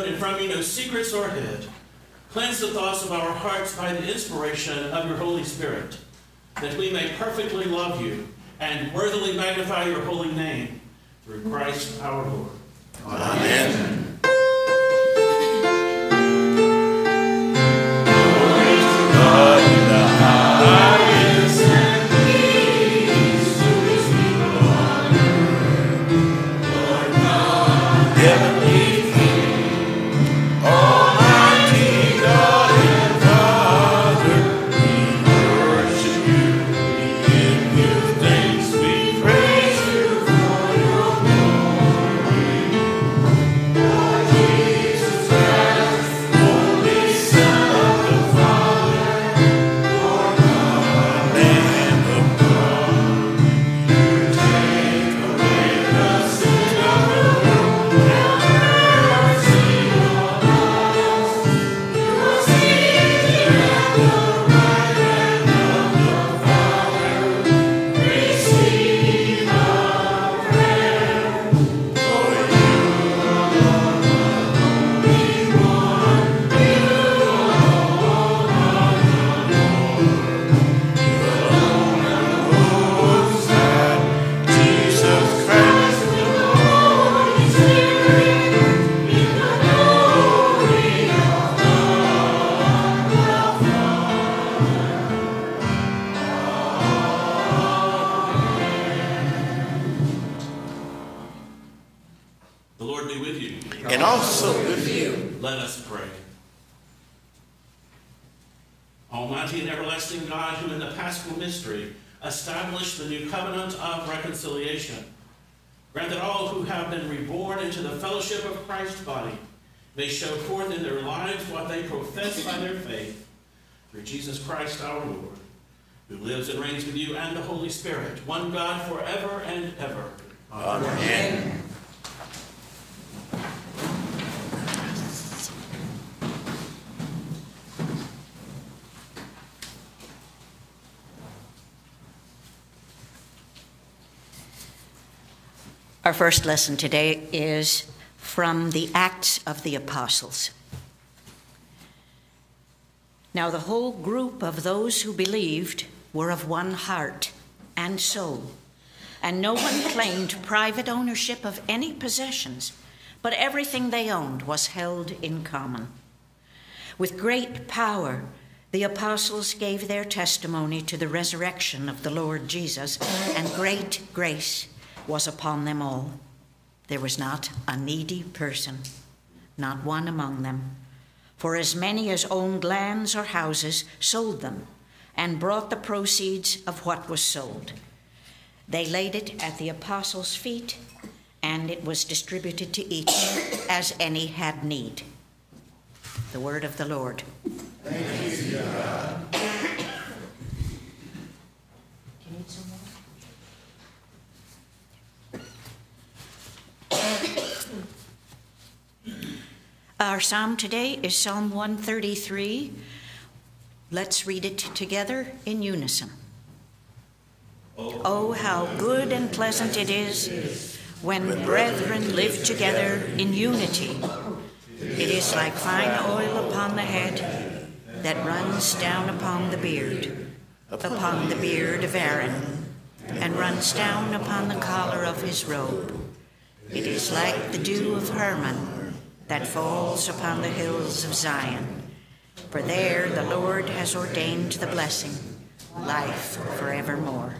And from you no secrets are hid. Cleanse the thoughts of our hearts by the inspiration of your Holy Spirit, that we may perfectly love you and worthily magnify your holy name through Christ our Lord. Amen. Amen. Our first lesson today is from the Acts of the Apostles. Now, the whole group of those who believed were of one heart and soul, and no one claimed private ownership of any possessions, but everything they owned was held in common. With great power, the apostles gave their testimony to the resurrection of the Lord Jesus, and great grace was upon them all. There was not a needy person, not one among them. For as many as owned lands or houses sold them and brought the proceeds of what was sold. They laid it at the apostles' feet, and it was distributed to each as any had need. The word of the Lord. Thank you, God. Uh, our psalm today is Psalm 133. Let's read it together in unison. Oh, how good and pleasant it is when brethren live together in unity. It is like fine oil upon the head that runs down upon the beard, upon the beard of Aaron, and runs down upon the collar of his robe. It is like the dew of Hermon that falls upon the hills of Zion. For there the Lord has ordained the blessing, life forevermore.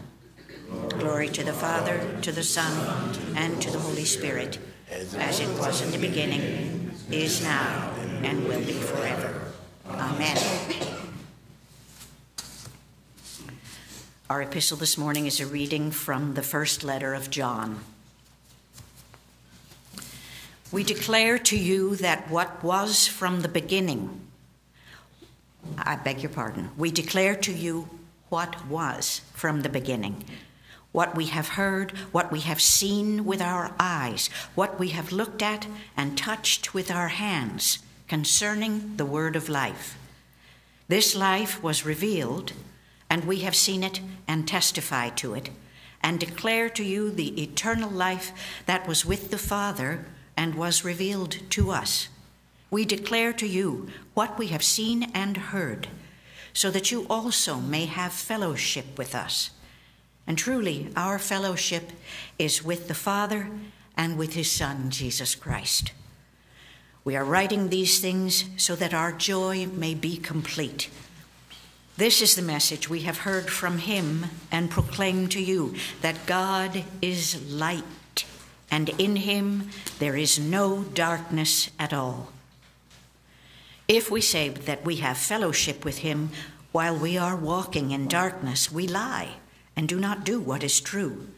Glory to the Father, to the Son, and to the Holy Spirit, as it was in the beginning, is now, and will be forever. Amen. Our epistle this morning is a reading from the first letter of John. We declare to you that what was from the beginning, I beg your pardon, we declare to you what was from the beginning, what we have heard, what we have seen with our eyes, what we have looked at and touched with our hands concerning the word of life. This life was revealed, and we have seen it and testify to it, and declare to you the eternal life that was with the Father and was revealed to us. We declare to you what we have seen and heard, so that you also may have fellowship with us. And truly, our fellowship is with the Father and with his Son, Jesus Christ. We are writing these things so that our joy may be complete. This is the message we have heard from him and proclaim to you that God is light and in him there is no darkness at all. If we say that we have fellowship with him while we are walking in darkness, we lie and do not do what is true.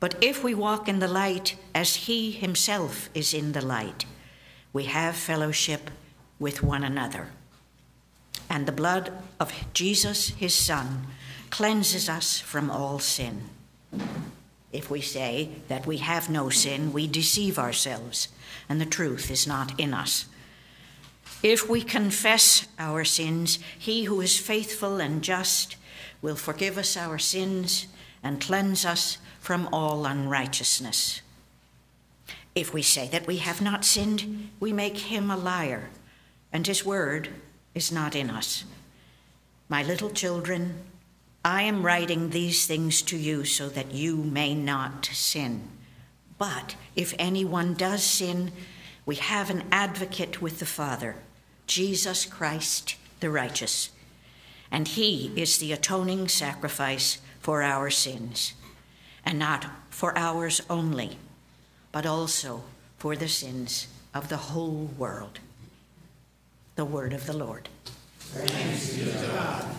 But if we walk in the light as he himself is in the light, we have fellowship with one another. And the blood of Jesus, his Son, cleanses us from all sin. If we say that we have no sin, we deceive ourselves, and the truth is not in us. If we confess our sins, he who is faithful and just will forgive us our sins and cleanse us from all unrighteousness. If we say that we have not sinned, we make him a liar, and his word is not in us. My little children, I am writing these things to you so that you may not sin. But if anyone does sin, we have an advocate with the Father, Jesus Christ the righteous. And he is the atoning sacrifice for our sins, and not for ours only, but also for the sins of the whole world. The word of the Lord. Thanks be to God.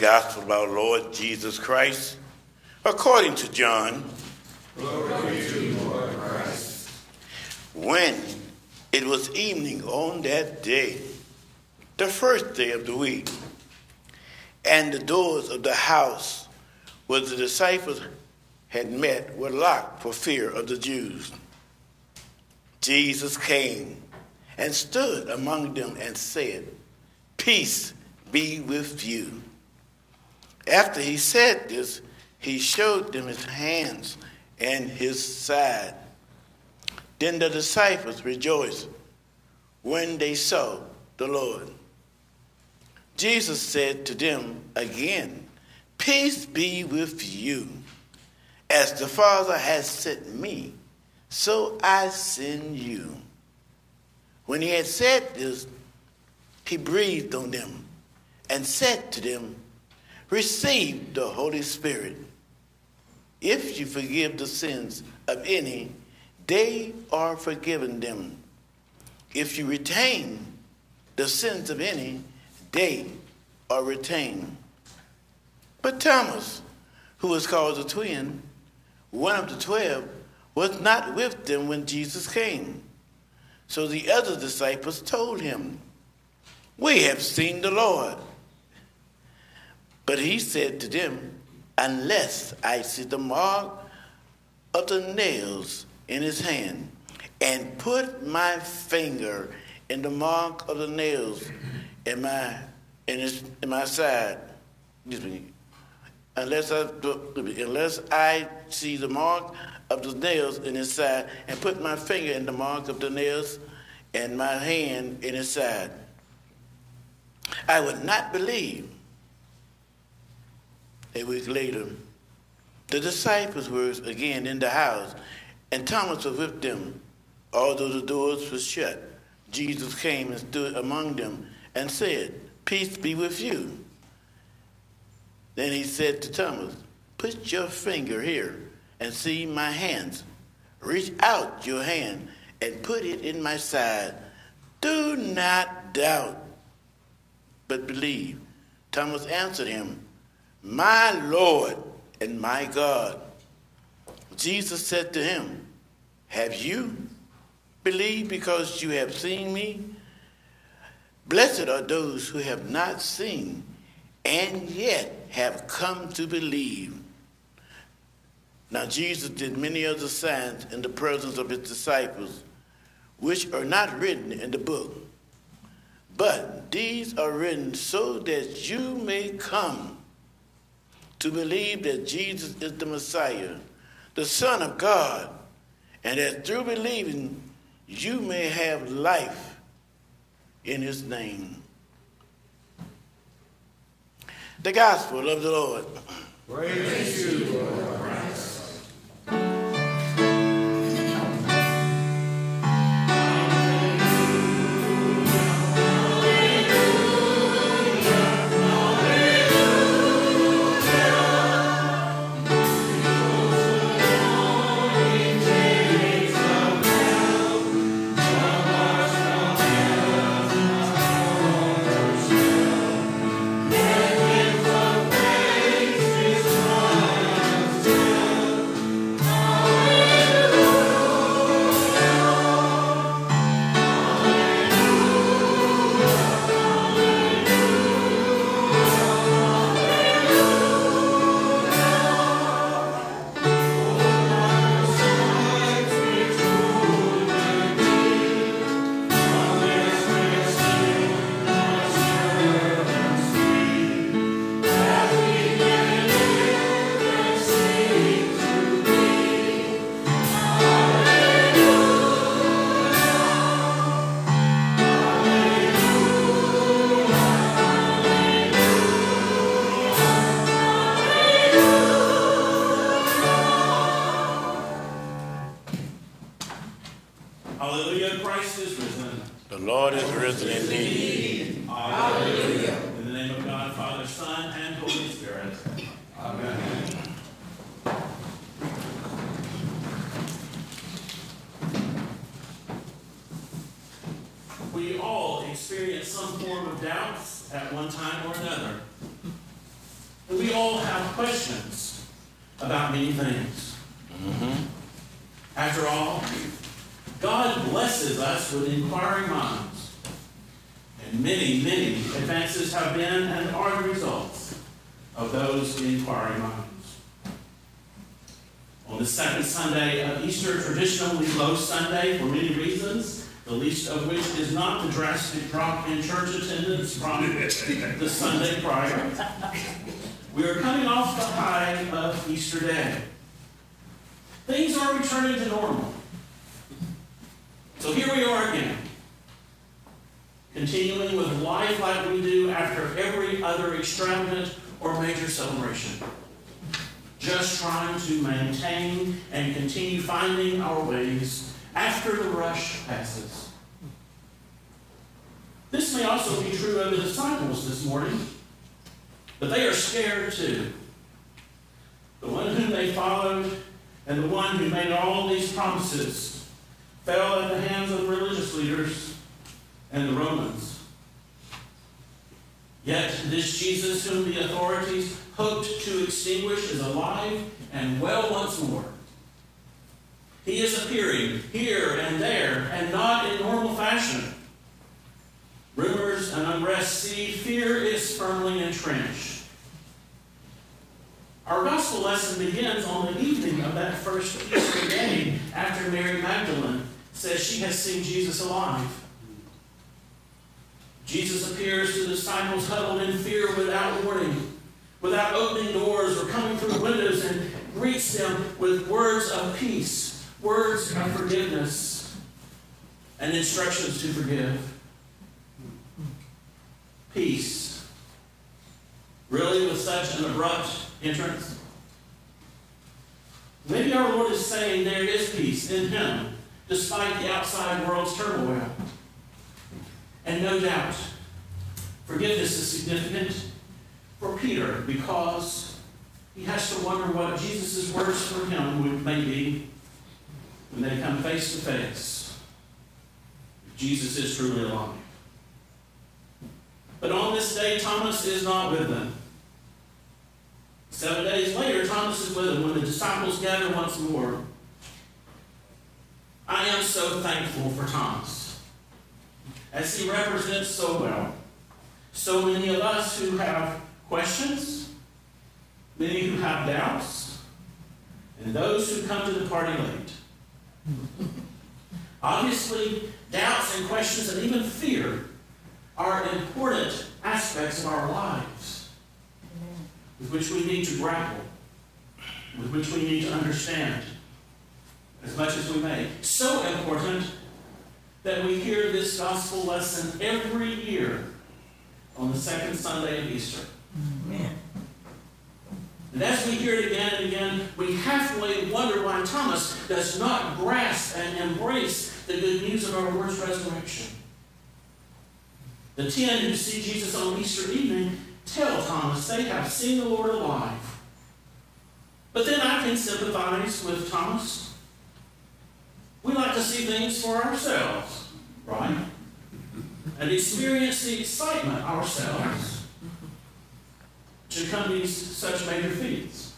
Gospel of our Lord Jesus Christ according to John. Glory to you, Lord Christ. When it was evening on that day, the first day of the week, and the doors of the house where the disciples had met were locked for fear of the Jews. Jesus came and stood among them and said, Peace be with you. After he said this, he showed them his hands and his side. Then the disciples rejoiced when they saw the Lord. Jesus said to them again, Peace be with you. As the Father has sent me, so I send you. When he had said this, he breathed on them and said to them, receive the Holy Spirit. If you forgive the sins of any, they are forgiven them. If you retain the sins of any, they are retained. But Thomas, who was called the twin, one of the twelve, was not with them when Jesus came. So the other disciples told him, We have seen the Lord. But he said to them, Unless I see the mark of the nails in his hand, and put my finger in the mark of the nails in my in, his, in my side, excuse me, unless I unless I see the mark of the nails in his side, and put my finger in the mark of the nails and my hand in his side, I would not believe a week later, the disciples were again in the house, and Thomas was with them. Although the doors were shut, Jesus came and stood among them and said, Peace be with you. Then he said to Thomas, Put your finger here and see my hands. Reach out your hand and put it in my side. Do not doubt, but believe. Thomas answered him, my Lord and my God. Jesus said to him, Have you believed because you have seen me? Blessed are those who have not seen and yet have come to believe. Now, Jesus did many other signs in the presence of his disciples, which are not written in the book. But these are written so that you may come to believe that Jesus is the Messiah, the Son of God, and that through believing you may have life in his name. The Gospel of the Lord. Praise you, Lord Christ. The second Sunday of Easter traditionally low Sunday for many reasons. The least of which is not the drastic drop in church attendance from the Sunday prior. We are coming off the high of Easter Day. Things are returning to normal. So here we are again, continuing with life like we do after every other extravagant or major celebration. Just trying to maintain and continue finding our ways after the rush passes. This may also be true of the disciples this morning, but they are scared too. The one whom they followed and the one who made all these promises fell at the hands of religious leaders and the Romans. Yet this Jesus, whom the authorities hoped to extinguish, is alive and well once more. He is appearing here and there, and not in normal fashion. Rumors and unrest see fear is firmly entrenched. Our gospel lesson begins on the evening of that first Easter day after Mary Magdalene says she has seen Jesus alive. Jesus appears to the disciples huddled in fear without warning, without opening doors or coming through windows, and greets them with words of peace, words of forgiveness, and instructions to forgive peace. Really, with such an abrupt entrance? Maybe our Lord is saying there is peace in Him, despite the outside world's turmoil. And no doubt, forgiveness is significant for Peter because he has to wonder what Jesus' words for him would may be when they come face to face. Jesus is truly alive. But on this day, Thomas is not with them. Seven days later, Thomas is with them when the disciples gather once more. I am so thankful for Thomas, as he represents so well so many of us who have questions, many who have doubts, and those who come to the party late. Obviously, doubts and questions and even fear are important aspects of our lives with which we need to grapple, with which we need to understand as much as we may. So important that we hear this gospel lesson every year on the second Sunday of Easter. Amen. And as we hear it again and again, we halfway wonder why Thomas does not grasp and embrace the good news of our Lord's resurrection. The ten who see Jesus on Easter evening tell Thomas they have seen the Lord alive. But then I can sympathize with Thomas. We like to see things for ourselves, right? And experience the excitement ourselves to accompanies such major feats.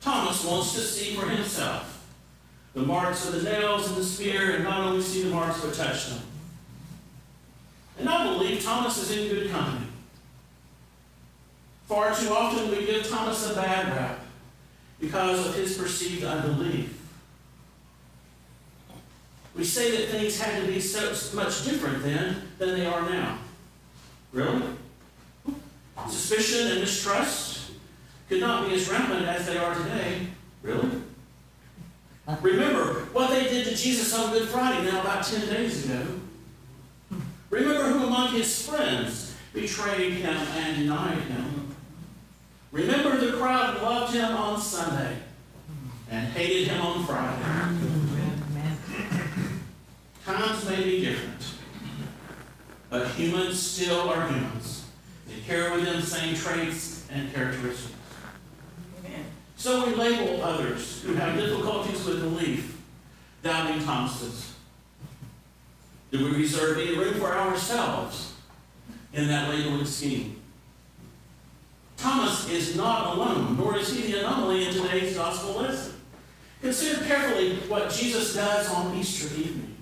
Thomas wants to see for himself the marks of the nails and the spear, and not only see the marks, but touch them. And I believe Thomas is in good company. Far too often we give Thomas a bad rap because of his perceived unbelief. We say that things had to be so much different then than they are now. Really? Suspicion and mistrust could not be as rampant as they are today. Really? Remember what they did to Jesus on Good Friday now about 10 days ago. Remember who among his friends betrayed him and denied him. Remember the crowd loved him on Sunday and hated him on Friday. Times may be different, but humans still are humans. Carry with them the same traits and characteristics. So we label others who have difficulties with belief, doubting Thomases. Do we reserve any room for ourselves in that labeling scheme? Thomas is not alone, nor is he the anomaly in today's gospel lesson. Consider carefully what Jesus does on Easter evening.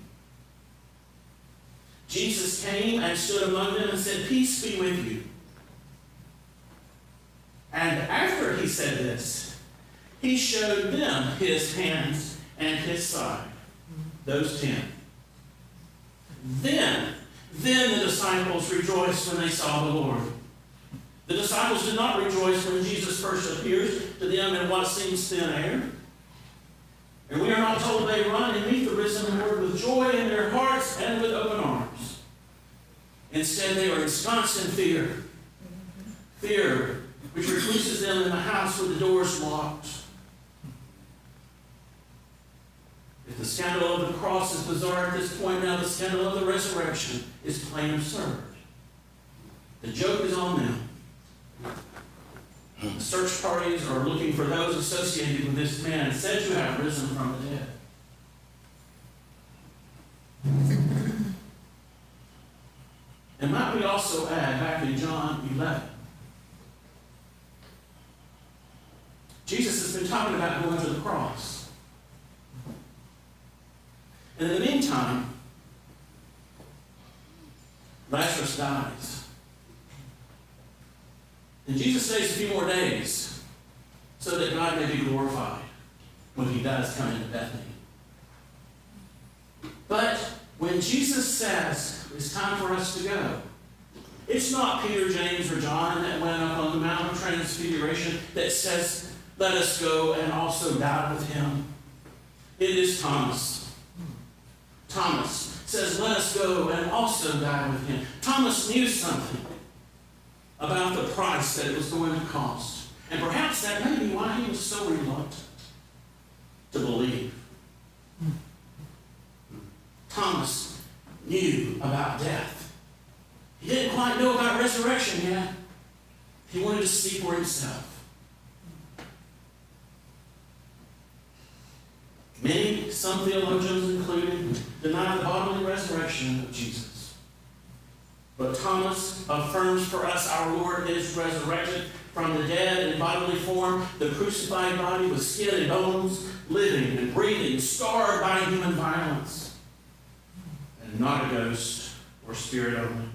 Jesus came and stood among them and said, Peace be with you. And after he said this, he showed them his hands and his side. Those ten. Then, then the disciples rejoiced when they saw the Lord. The disciples did not rejoice when Jesus first appears to them in what seems thin air. And we are not told they run and meet the risen Lord with joy in their hearts and with open arms. Instead, they are ensconced in fear. Fear, which replaces them in the house with the doors locked. If the scandal of the cross is bizarre at this point, now the scandal of the resurrection is plain absurd. The joke is on them. The search parties are looking for those associated with this man said to have risen from the dead. And might we also add, back in John 11, Jesus has been talking about going to the cross. And in the meantime, Lazarus dies. And Jesus stays a few more days so that God may be glorified when he does come into Bethany. But when Jesus says it's time for us to go, it's not Peter, James, or John that went up on the Mount of Transfiguration that says, let us go and also die with him. It is Thomas. Thomas says, let us go and also die with him. Thomas knew something about the price that it was going to cost. And perhaps that may be why he was so reluctant to believe. Thomas knew about death. He didn't quite know about resurrection yet. He wanted to see for himself. Many, some theologians included, deny the bodily resurrection of Jesus. But Thomas affirms for us our Lord is resurrected from the dead in bodily form, the crucified body with skin and bones, living and breathing, scarred by human violence, and not a ghost or spirit only.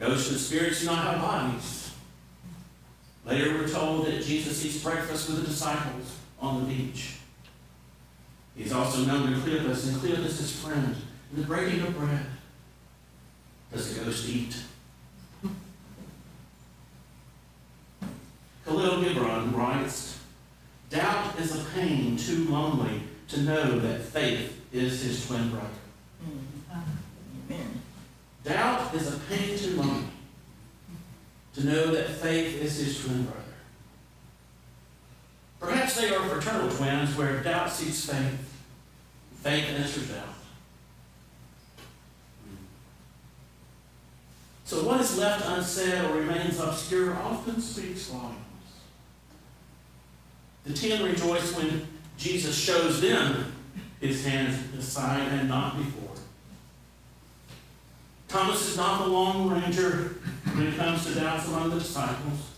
Ghosts and spirits do not have bodies. Later, we're told that Jesus eats breakfast with the disciples on the beach. He's also known to Cleopas, and Cleopas his friend, in the breaking of bread. Does the ghost eat? Khalil Gibran writes, Doubt is a pain too lonely to know that faith is his twin brother. Amen. Doubt is a pain too lonely to know that faith is his twin brother. Perhaps they are fraternal twins where doubt seeks faith, faith answers doubt. So what is left unsaid or remains obscure often speaks volumes. The ten rejoice when Jesus shows them his hands at his side and not before. Thomas is not the lone ranger when it comes to doubts among the disciples,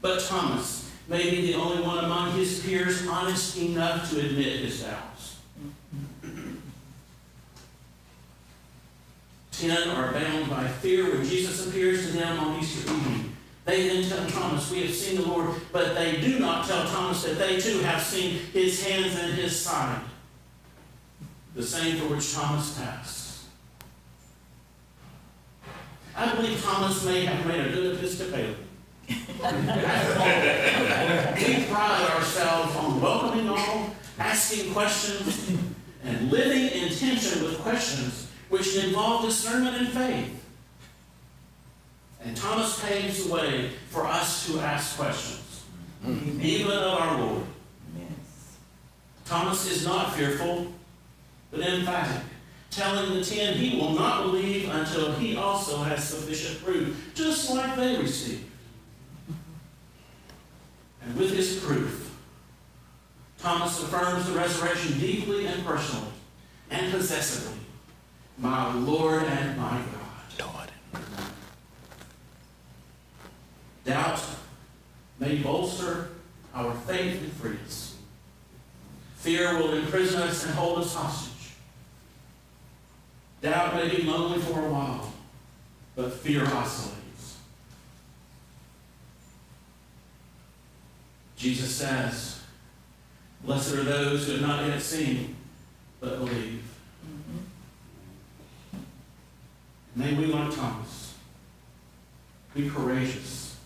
but Thomas may be the only one among his peers honest enough to admit his doubts. Ten are bound by fear when Jesus appears to them on Easter evening. They then tell Thomas, We have seen the Lord, but they do not tell Thomas that they too have seen his hands and his side, the same for which Thomas passed. I believe Thomas may have made a good Episcopalian. We pride ourselves on welcoming all, asking questions, and living in tension with questions which involve discernment and faith. And Thomas paves the way for us to ask questions, even of our Lord. Yes. Thomas is not fearful, but emphatic, telling the ten he will not believe until he also has sufficient proof, just like they received. And with his proof, Thomas affirms the resurrection deeply and personally and possessively. My Lord and my God. Lord. Doubt may bolster our faith and free us. Fear will imprison us and hold us hostage. Doubt may be lonely for a while, but fear oscillates. Jesus says, Blessed are those who have not yet seen, but believe. Mm-hmm. May we, like Thomas, be courageous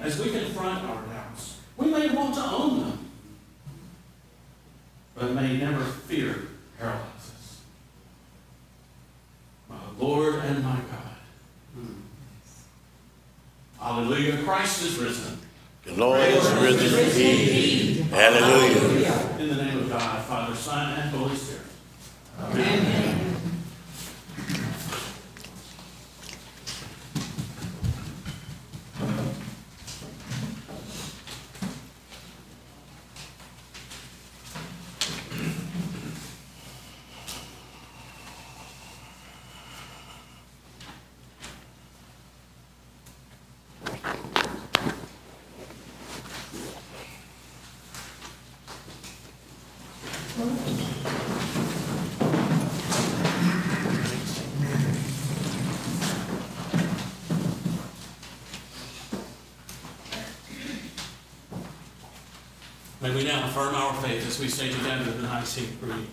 as we confront our doubts. We may want to own them, but may never fear paralyze us. My Lord and my God. Mm. Hallelujah. Christ is risen. The Lord is risen indeed. Hallelujah. In the name of God, Father, Son, and Holy Spirit. May we now affirm our faith as we say together the Nicene Creed.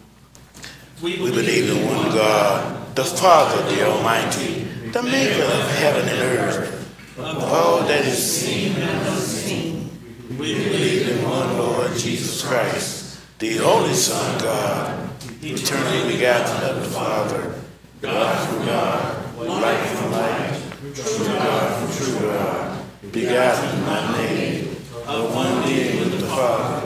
We believe in one God, the Father, the Almighty, the maker of heaven and earth, of all that is seen and unseen. We believe in one Lord Jesus Christ, the only Son of God, eternally begotten of the Father, God from God, light from light, true God from true God, begotten, not made, of one being with the Father.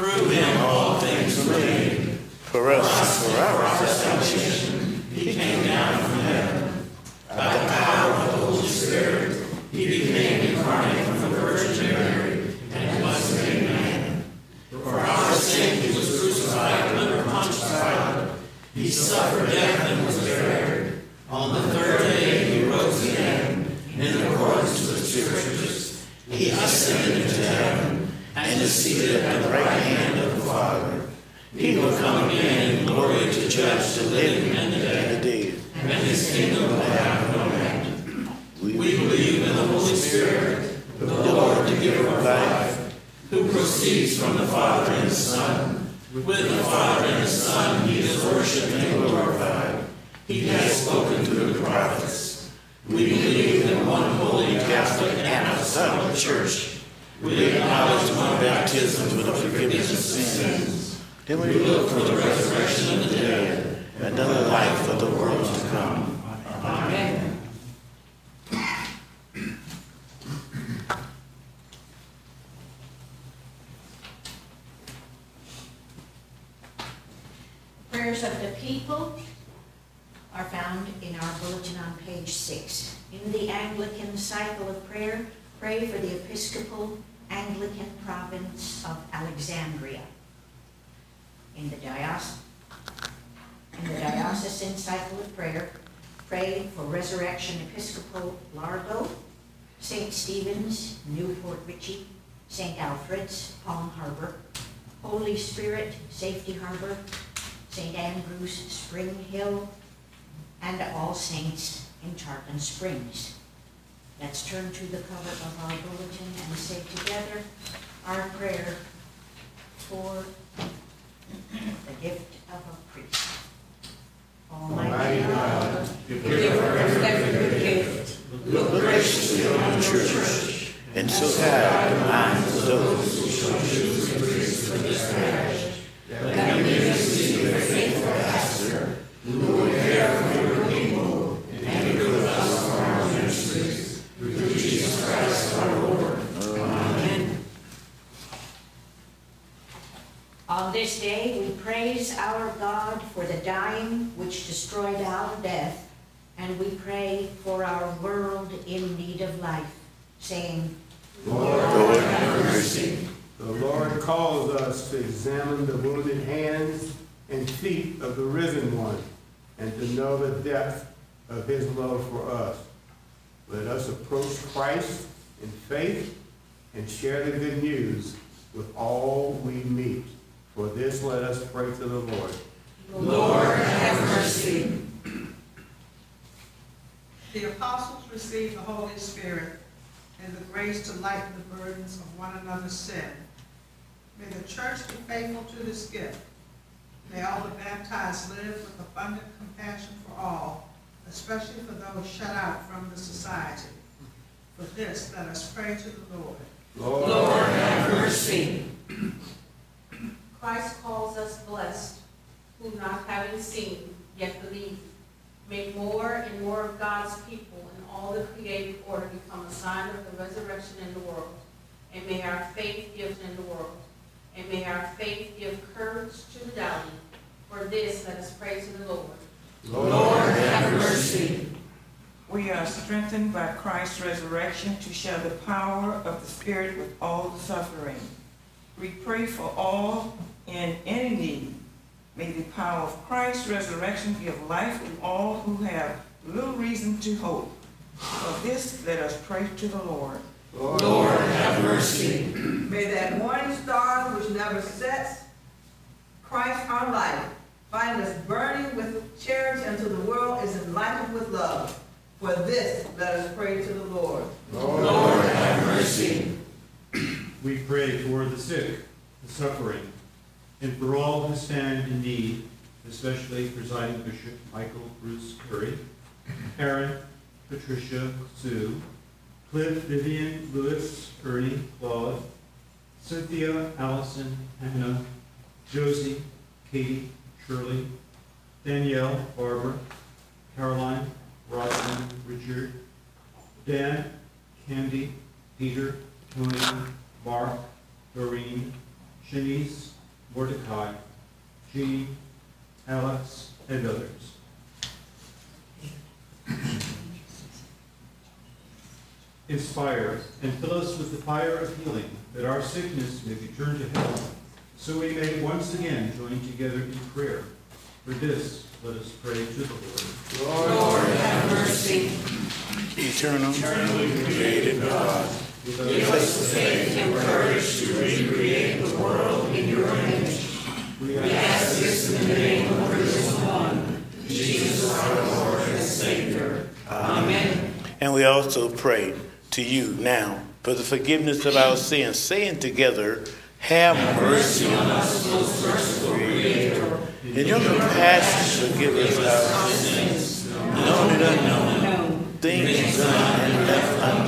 Through him all things were made. For us for our salvation, he came down from heaven. By the power of the Holy Spirit, he became incarnate from the Virgin Mary and was made man. For our sake he was crucified under Pontius Pilate. He suffered death and was buried. On the third day he rose again, in accordance with the Scriptures. He ascended into heaven and is seated at the right hand of the Father. He will come again in glory to judge the living and the dead, and his kingdom will have no end. We believe in the Holy Spirit, the Lord, the giver of life, who proceeds from the Father and the Son. With the Father and the Son, he is worshipped and glorified. He has spoken through the prophets. We believe in one holy Catholic and apostolic church. We acknowledge one baptism for the forgiveness of sins. Then we look for the resurrection of the dead and the life of the world to come. Amen. Prayers of the people are found in our bulletin on page six. In the Anglican cycle of prayer, pray for the Episcopal Anglican province of Alexandria. In the diocese, in the diocesan cycle of prayer, pray for Resurrection Episcopal Largo, St. Stephen's, New Port Richey, St. Alfred's, Palm Harbor, Holy Spirit, Safety Harbor, St. Andrew's, Spring Hill, and All Saints Tarpon Springs. Let's turn to the cover of our bulletin and say together our prayer for the gift of a priest. Almighty God, the giver of every good gift, look graciously on the church, And so guide the minds of those who shall choose to preach for this parish, that we may receive a faithful pastor who will care for your people and equip us for our ministries. Through Jesus Christ our Lord. Amen. On this day, we praise our God for the dying which destroyed our death, and we pray for our world in need of life, saying, Lord, Lord, have mercy. The Lord calls us to examine the wounded hands and feet of the risen one, and to know the depth of his love for us. Let us approach Christ in faith and share the good news with all we meet. For this, let us pray to the Lord. Lord, have mercy. The apostles received the Holy Spirit and the grace to lighten the burdens of one another's sin. May the church be faithful to this gift. May all the baptized live with abundant compassion for all, especially for those shut out from the society. For this, let us pray to the Lord. Lord, have mercy. Christ calls us blessed, who not having seen, yet believe. May more and more of God's people in all the created order become a sign of the resurrection in the world. And may our faith give in the world. And may our faith give courage to the doubting. For this, let us pray to the Lord. Lord, have mercy. We are strengthened by Christ's resurrection to share the power of the Spirit with all the suffering. We pray for all in any need. May the power of Christ's resurrection give life to all who have little reason to hope. For this, let us pray to the Lord. Lord, have mercy. May that morning star which never sets, Christ our light, find us burning with charity until the world is enlightened with love. For this, let us pray to the Lord. Lord, have mercy. We pray for the sick, the suffering, and for all who stand in need, especially presiding Bishop Michael Bruce Curry, Karen, Patricia, Sue, Cliff, Vivian, Lewis Ernie, Claude, Cynthia, Allison, Hannah, Josie, Katie, Shirley, Danielle, Barbara, Caroline, Rosalind, Richard, Dan, Candy, Peter, Tony, Mark, Doreen, Shanice, Mordecai, Jean, Alex, and others. Inspire and fill us with the fire of healing, that our sickness may be turned to health, so we may once again join together in prayer. For this, let us pray to the Lord. Lord, have mercy. eternal, created God. Give us the faith and courage to recreate the world in your image. We ask this in the name of risen one, Jesus our Lord and Savior. Amen. And we also pray to you now for the forgiveness of our sins, saying together, Have mercy on us, most merciful Creator. In your compassion, forgive us our sins, known and unknown, things done and left undone.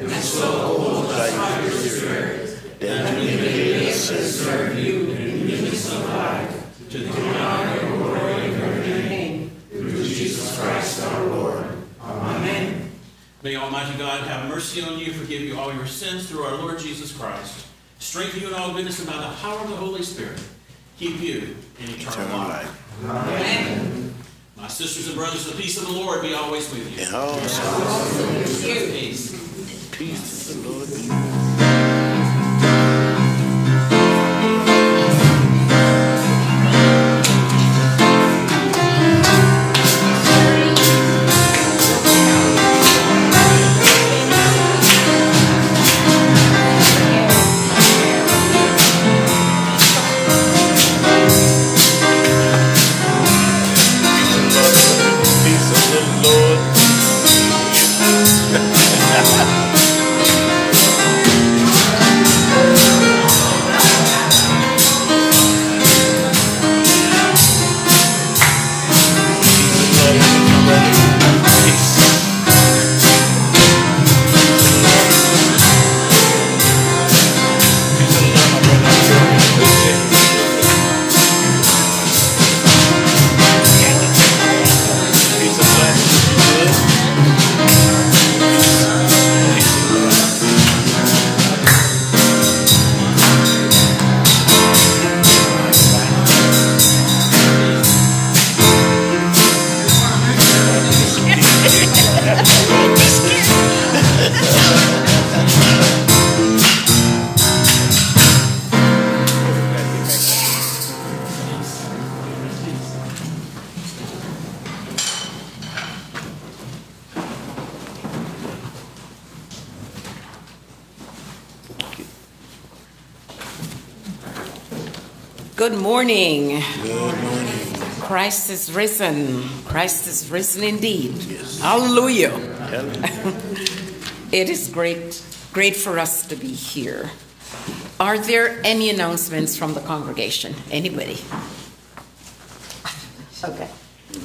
And so hold by your Spirit that we may serve you in newness of life, to the honor and glory of your name, through Jesus Christ our Lord. Amen. May Almighty God have mercy on you, forgive you all your sins through our Lord Jesus Christ, strengthen you in all goodness and by the power of the Holy Spirit, keep you in eternal, Eternal life. life. Amen. My sisters and brothers, the peace of the Lord be always with you. And also, Peace. Peace the Lord morning. Good morning. Christ is risen. Christ is risen indeed. Yes. Hallelujah. Hallelujah. It is great, great for us to be here. Are there any announcements from the congregation? Anybody? Okay.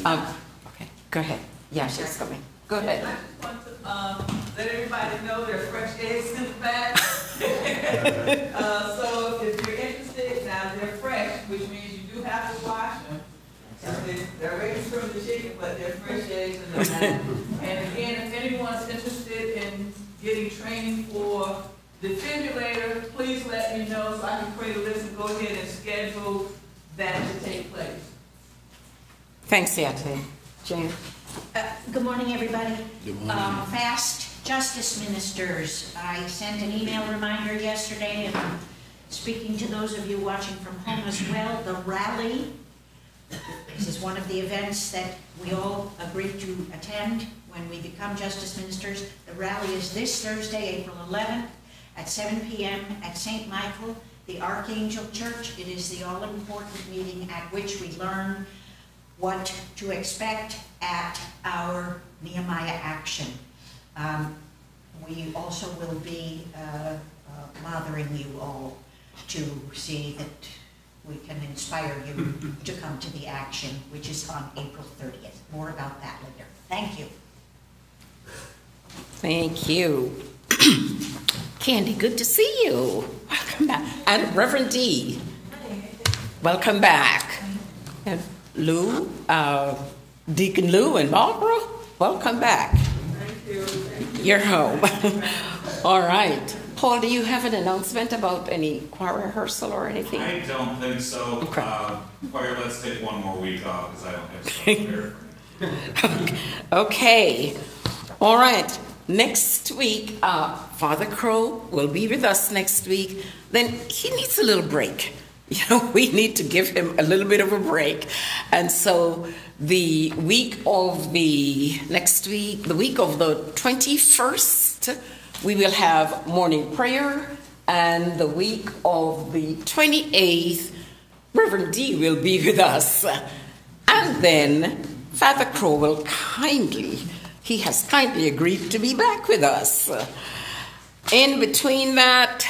Um, okay. Go ahead. Yeah, she's coming. Go ahead. I just want to, um, let everybody know there are fresh eggs in the bag. Uh, so if you're interested, now they're fresh, which means you do have to wash them. They- They're raised from the chicken, but they're fresh eggs in the bag. And again, if anyone's interested in getting training for the defibrillator, please let me know so I can create a list and go ahead and schedule that to take place. Thanks, Yate. Jane? Uh, Good morning, everybody. Good morning. Um, Fast Justice Ministers, I sent an email reminder yesterday, and I'm speaking to those of you watching from home as well. The rally, this is one of the events that we all agreed to attend when we become Justice Ministers. The rally is this Thursday, April 11th, at 7 PM at St. Michael, the Archangel Church. It is the all-important meeting at which we learn what to expect at our Nehemiah action. Um, We also will be uh, uh, bothering you all to see that we can inspire you to come to the action, which is on April 30th. More about that later. Thank you. Thank you. Candy, good to see you. Welcome back. And Reverend D, welcome back. And Lou, uh, Deacon Lou and Barbara, welcome back. Thank you. You're home. All right. Paul, do you have an announcement about any choir rehearsal or anything? I don't think so. Okay. Uh, Choir, let's take one more week off because I don't have stuff. Okay. All right. Next week, uh, Father Crow will be with us next week. Then he needs a little break. You know, we need to give him a little bit of a break. And so the week of the next week, the week of the 21st, we will have morning prayer. And the week of the 28th, Reverend D will be with us. And then Father Crow will kindly he has kindly agreed to be back with us. In between that,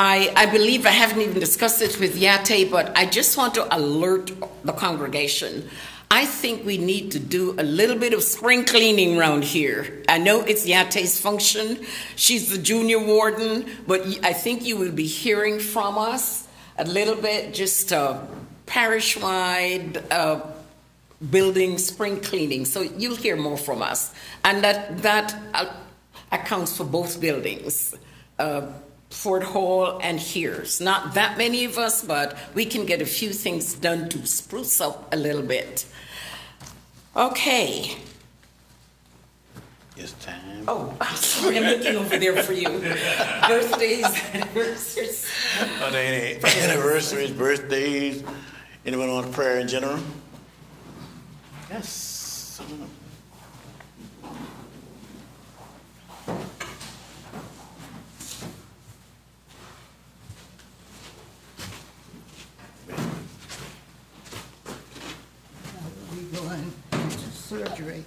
I, I believe I haven't even discussed it with Yate, but I just want to alert the congregation. I think we need to do a little bit of spring cleaning around here. I know it's Yate's function. She's the junior warden, but I think you will be hearing from us a little bit, just uh, parish-wide uh, building spring cleaning. So you'll hear more from us. And that, that uh, accounts for both buildings. Uh, Fort Hall and here's. Not that many of us, but we can get a few things done to spruce up a little bit. Okay. It's time. Oh, I'm sorry, I'm looking over there for you. Birthdays, anniversaries. Are there any anniversaries, birthdays? Anyone want prayer in general? Yes. Going into surgery.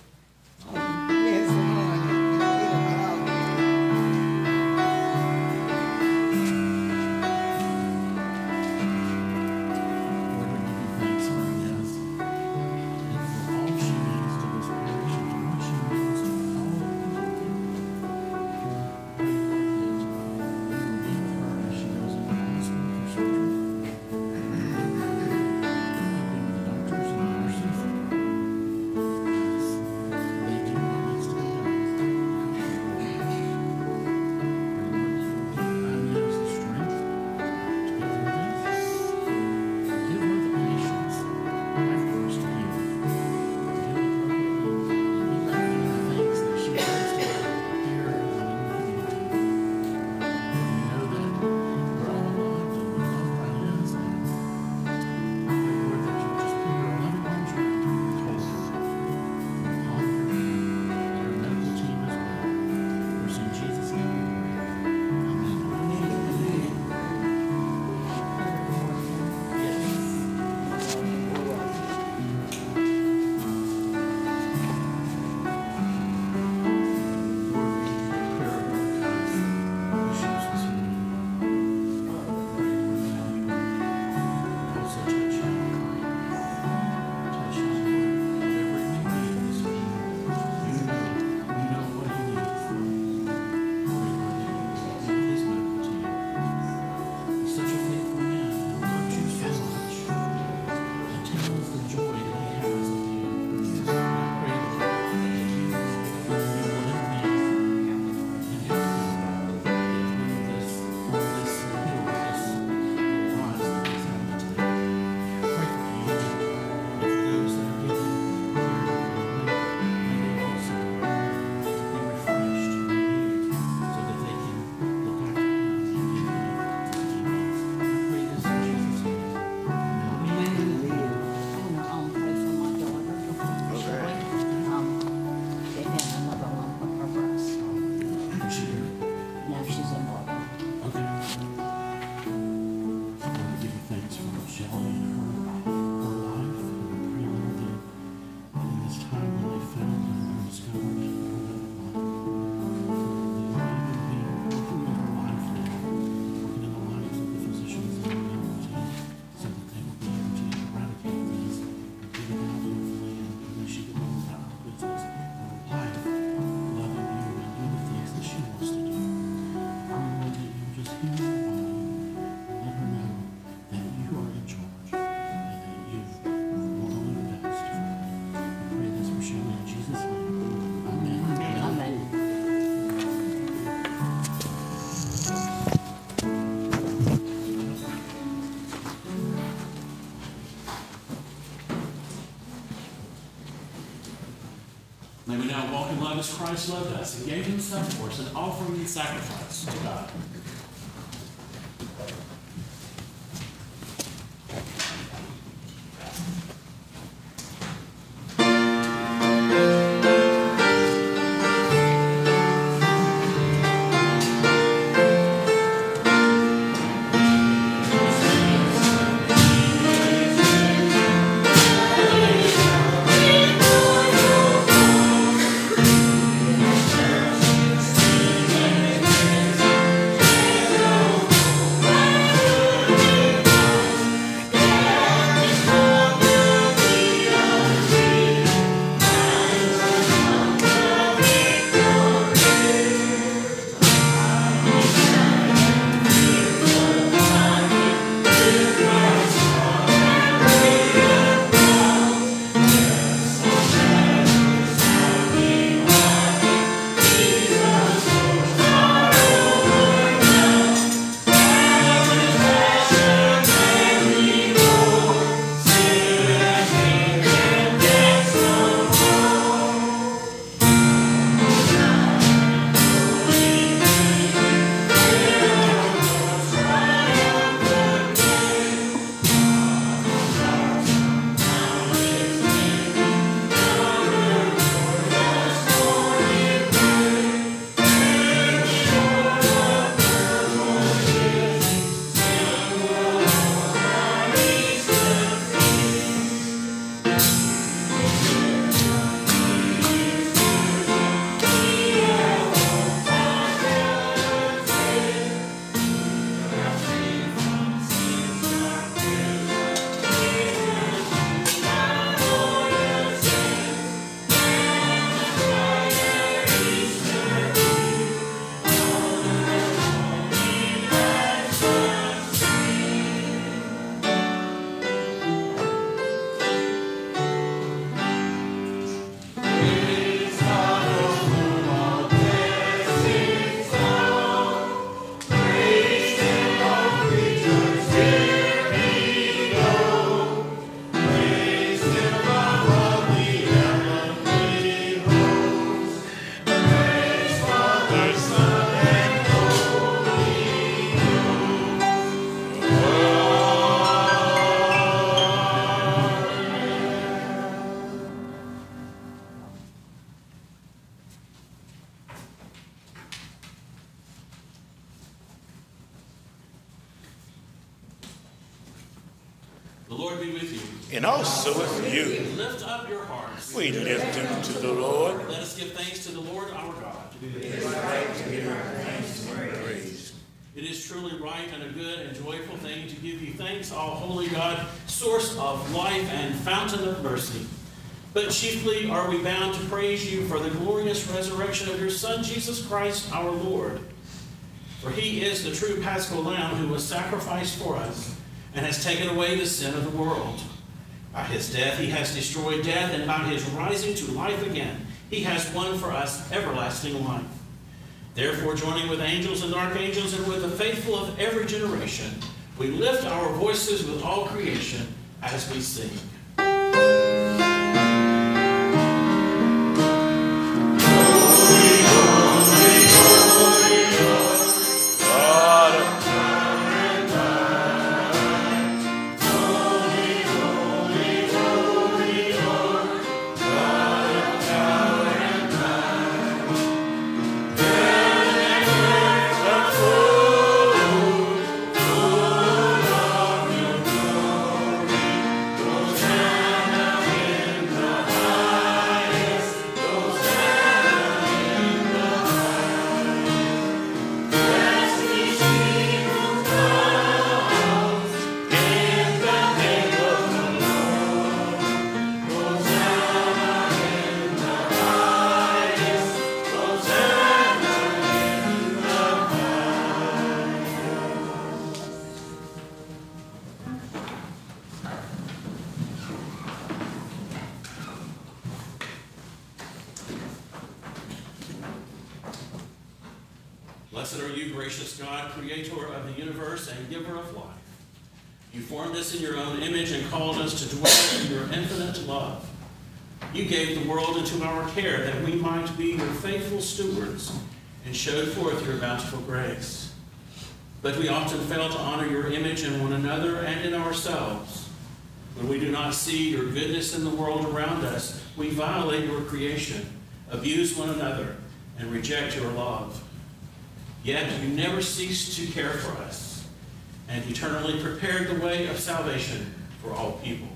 As Christ loved us and gave himself for us, an offering and sacrifice to God. Lift them to the Lord. Let us give thanks to the Lord our God. Praise. It is truly right and a good and joyful thing to give you thanks, all holy God, source of life and fountain of mercy. But chiefly are we bound to praise you for the glorious resurrection of your Son, Jesus Christ our Lord. For he is the true paschal lamb who was sacrificed for us and has taken away the sin of the world. By his death he has destroyed death, and by his rising to life again, he has won for us everlasting life. Therefore, joining with angels and archangels and with the faithful of every generation, we lift our voices with all creation as we sing. Bountiful grace. But we often fail to honor your image in one another and in ourselves. When we do not see your goodness in the world around us, we violate your creation, abuse one another, and reject your love. Yet you never ceased to care for us and eternally prepared the way of salvation for all people.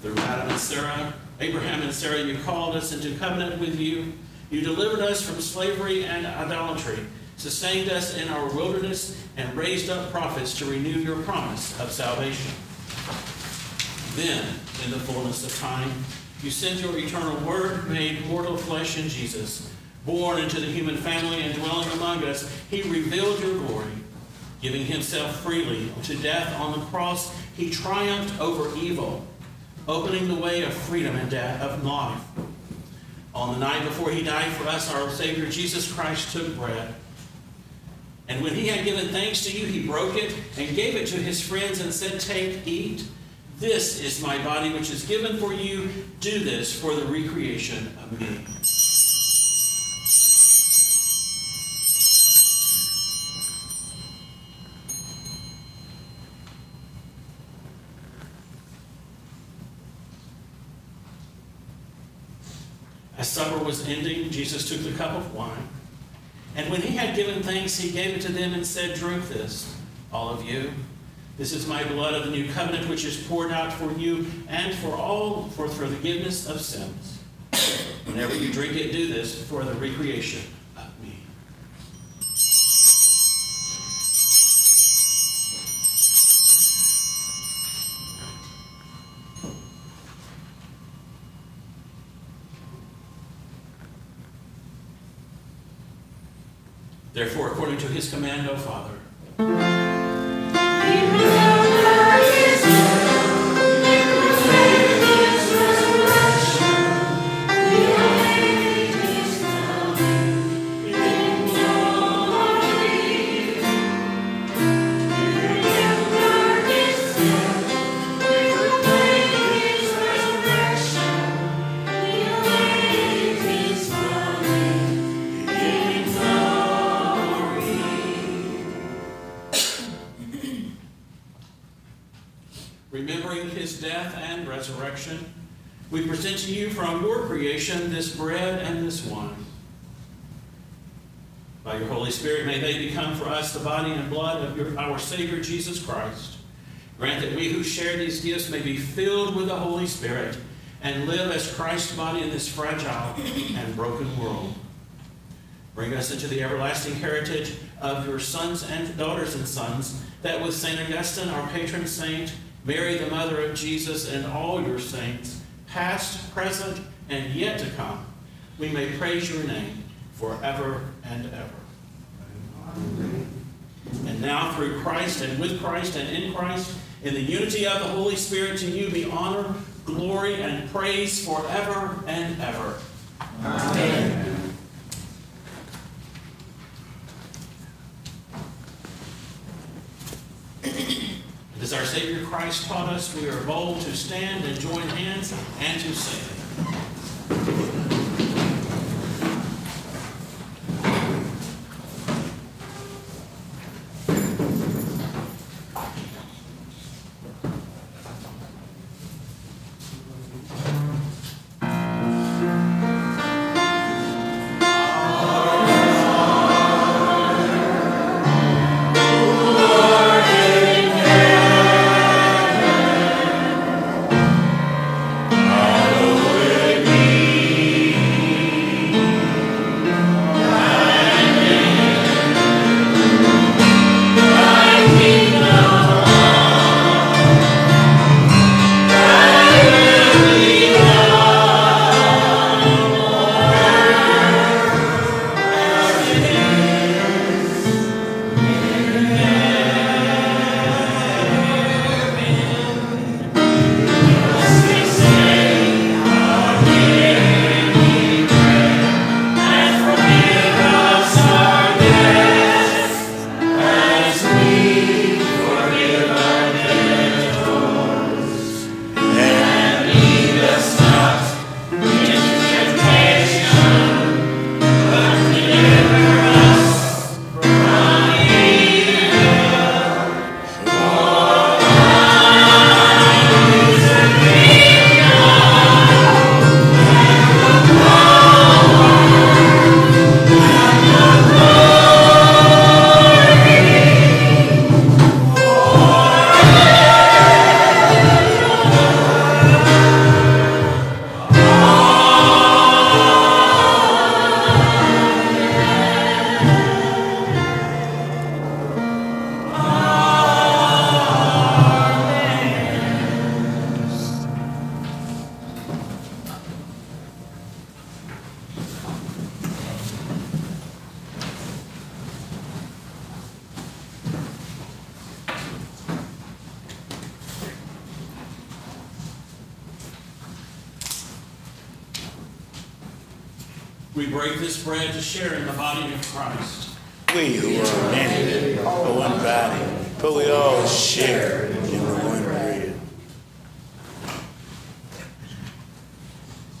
Through Adam and Sarah, Abraham and Sarah, you called us into covenant with you. You delivered us from slavery and idolatry, sustained us in our wilderness, and raised up prophets to renew your promise of salvation. Then, in the fullness of time, you sent your eternal word, made mortal flesh in Jesus. Born into the human family and dwelling among us, he revealed your glory. Giving himself freely to death on the cross, he triumphed over evil, opening the way of freedom and death, of life. On the night before he died for us, our Savior Jesus Christ took bread. And when he had given thanks to you, he broke it and gave it to his friends and said, Take, eat. This is my body, which is given for you. Do this for the recreation of me. As supper was ending, Jesus took the cup of wine. And when he had given thanks, he gave it to them and said, Drink this, all of you. This is my blood of the new covenant, which is poured out for you and for all for the forgiveness of sins. Whenever you drink it, do this for the recreation his command, O Father, Spirit and live as Christ's body in this fragile and broken world. Bring us into the everlasting heritage of your sons and daughters and sons, that with St. Augustine, our patron saint, Mary, the mother of Jesus, and all your saints, past, present, and yet to come, we may praise your name forever and ever. And now, through Christ and with Christ and in Christ, in the unity of the Holy Spirit, to you be honor, glory, and praise forever and ever. Amen. As our Savior Christ taught us, we are bold to stand and join hands and to sing.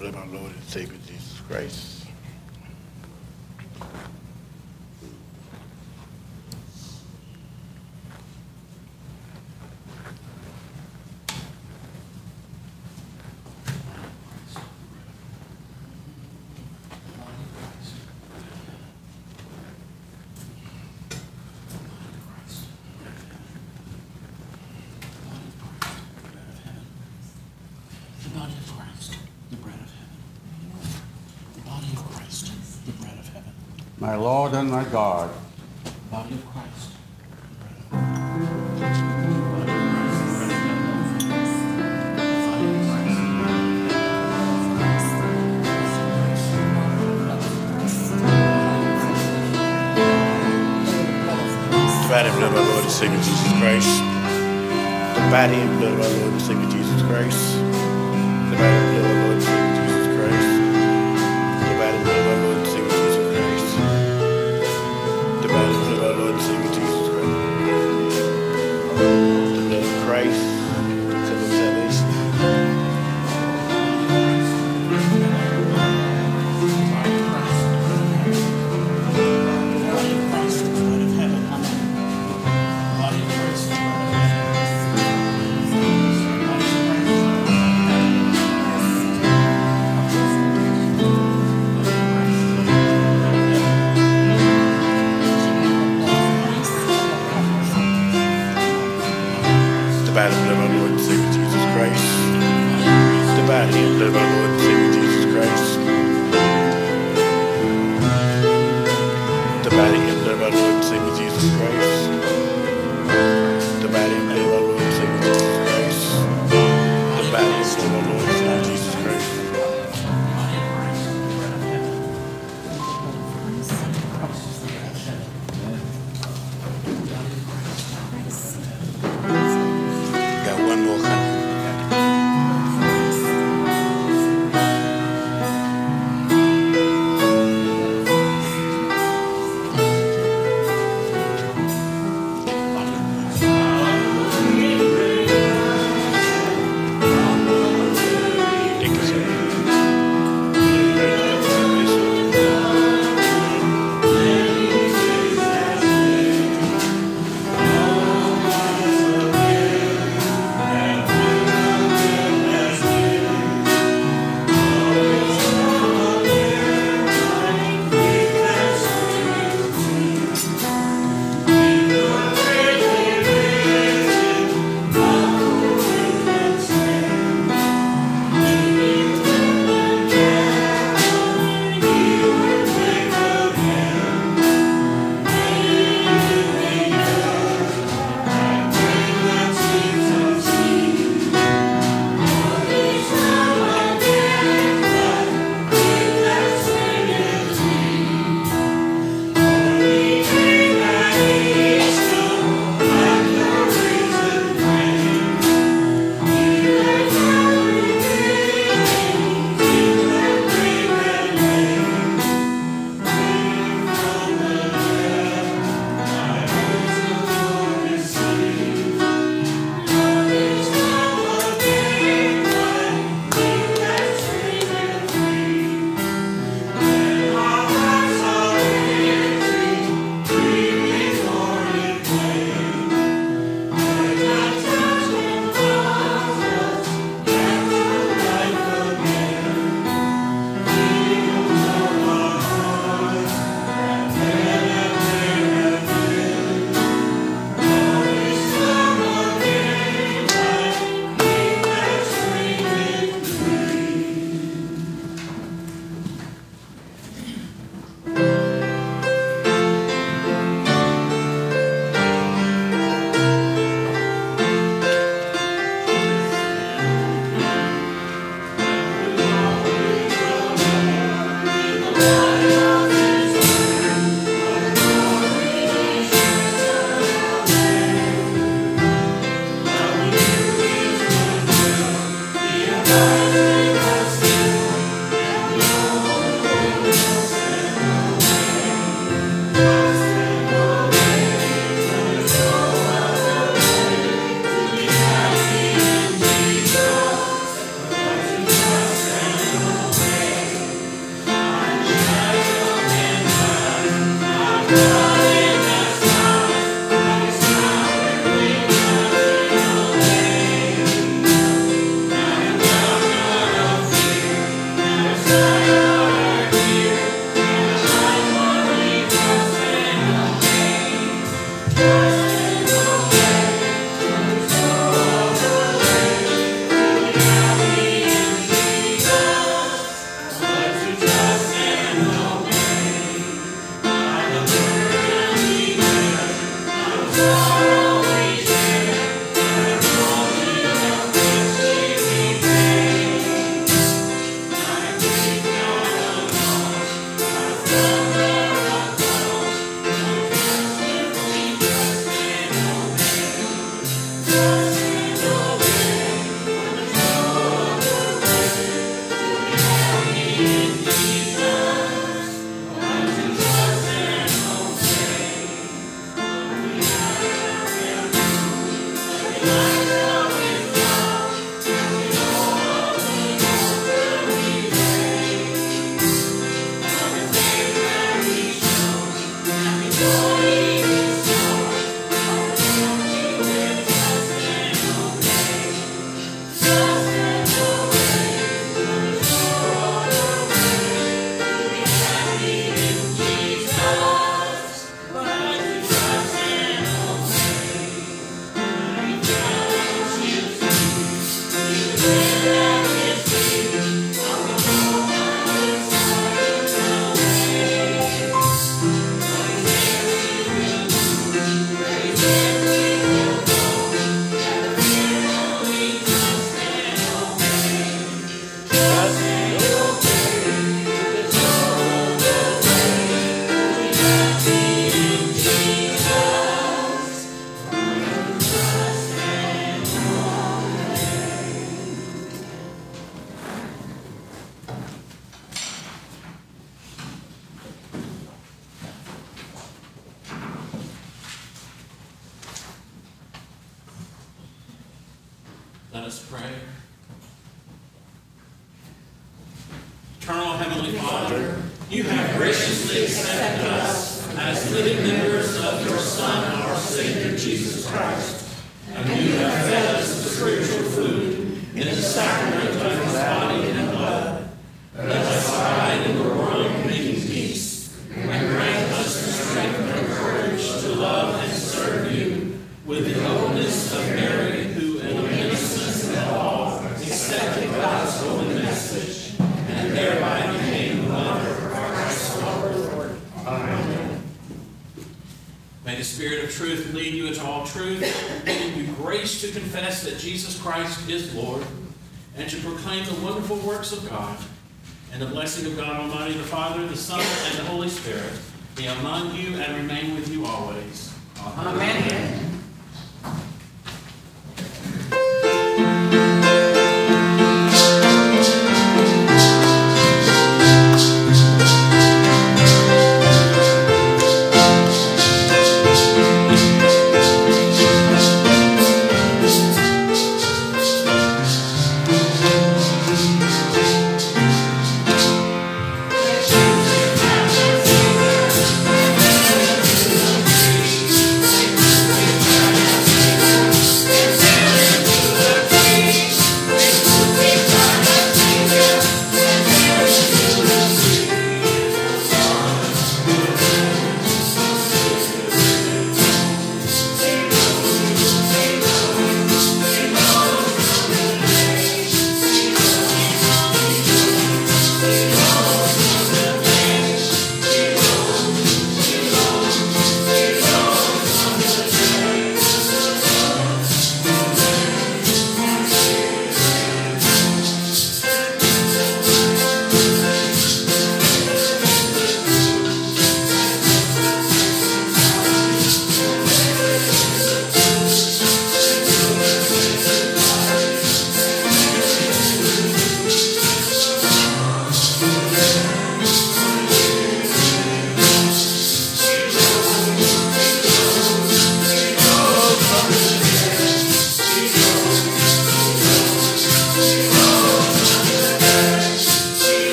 and of our Lord and Savior Jesus Christ. Lord and my God. Body of Christ. body and blood of our Lord and Savior Jesus Christ. The body and blood of our Lord and Savior Jesus Christ.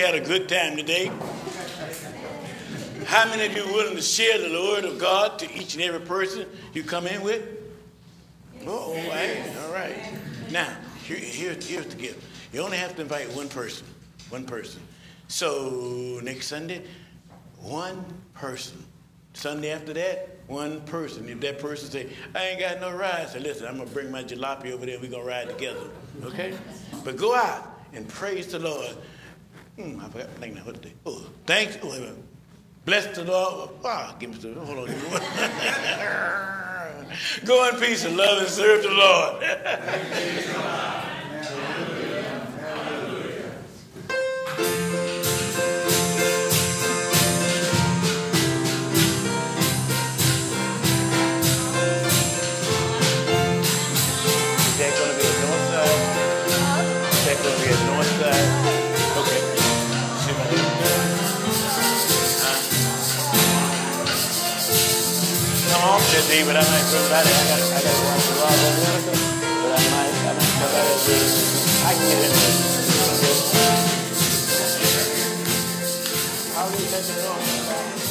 Had a good time today? How many of you willing to share the word of God to each and every person you come in with? Oh, all right. All right. Now, here, here, here's the gift. You only have to invite one person. One person. So next Sunday, one person. Sunday after that, one person. If that person say, I ain't got no ride, say, listen, I'm gonna bring my jalopy over there. We're gonna ride together. Okay? But go out and praise the Lord. Hmm, I forgot. What day? Oh, thanks. Oh, wait a minute. Bless the Lord. Ah, give me the hold on. Go in peace and love and serve the Lord. Is to watch the law of America, but I might, I might come by there. I can get in there. How do you take it on?